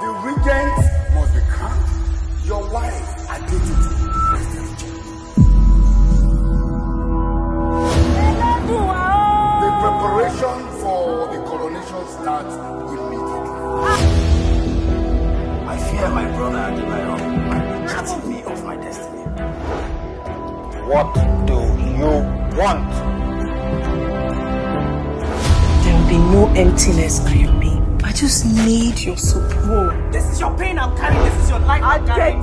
The regent must be crowned. Your wife, Adetutu, is the. The preparation for the coronation starts immediately. I fear my brother Adebayo might be cutting me off my destiny. What do you want? There will be no emptiness, Ayumi. I just need your support. This is your pain I'm carrying. This is your life I'm carrying.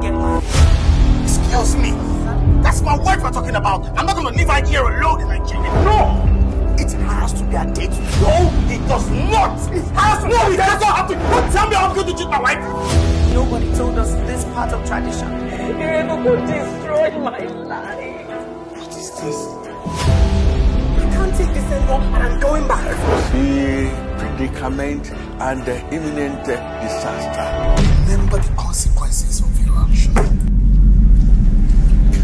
Get Excuse me. That's my wife we're talking about. I'm not going to leave her here alone in Nigeria. No! It has to be a date. No, it does not. It has to no, be. it does not have to. Don't tell me I'm going to cheat my wife. Nobody told us this part of tradition. You're able to destroy my life. What is this? I can't take this anymore and I'm going back. See predicament and uh, imminent disaster. Remember the consequences of your action.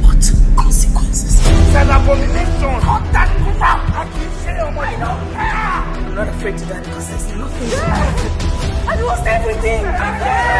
What consequences? It's an abomination. Cut that crap. I keep saying, oh my God. I'm not afraid to die because there's nothing to hide. I lost everything.